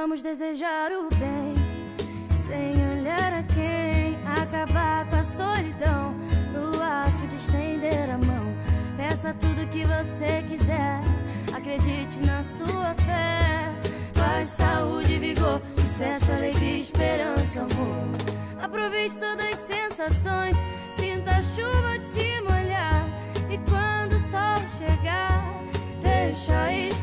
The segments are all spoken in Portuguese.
Vamos desejar o bem, sem olhar a quem. Acabar com a solidão, no ato de estender a mão. Peça tudo que você quiser, acredite na sua fé. Paz, saúde, vigor, sucesso, alegria, esperança, amor. Aproveite todas as sensações, sinta a chuva te molhar. E quando o sol chegar, deixa esquentar.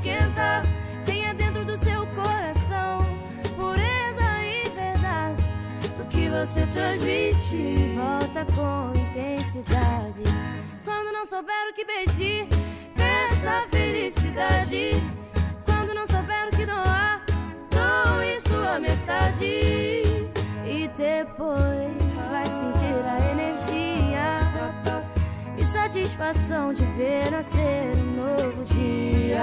Você transmite, volta com intensidade. Quando não souber o que pedir, peça felicidade. Quando não souber o que doar, doe sua metade. E depois vai sentir a energia e satisfação de ver nascer um novo dia.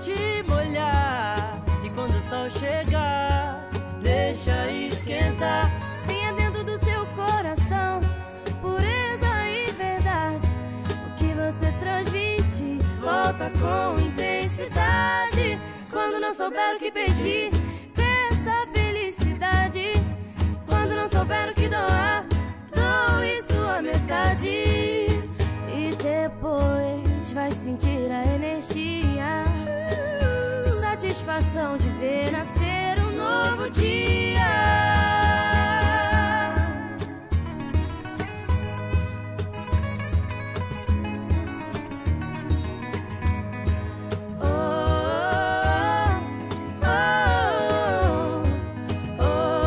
Te molhar. E quando o sol chegar, deixa esquentar. Tenha dentro do seu coração pureza e verdade. O que você transmite, volta com intensidade. Quando não souber o que pedir, peça felicidade. Quando não souber o que doar, doe sua metade. E depois vai sentir a energia satisfação de ver nascer um novo dia. Oh, oh, oh,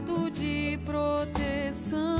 cercado de proteção,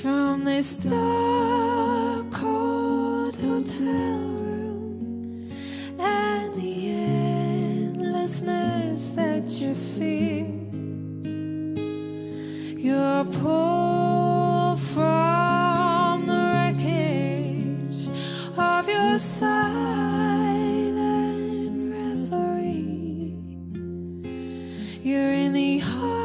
From this dark, cold hotel room and the endlessness that you feel, you're pulled from the wreckage of your silent reverie. You're in the heart.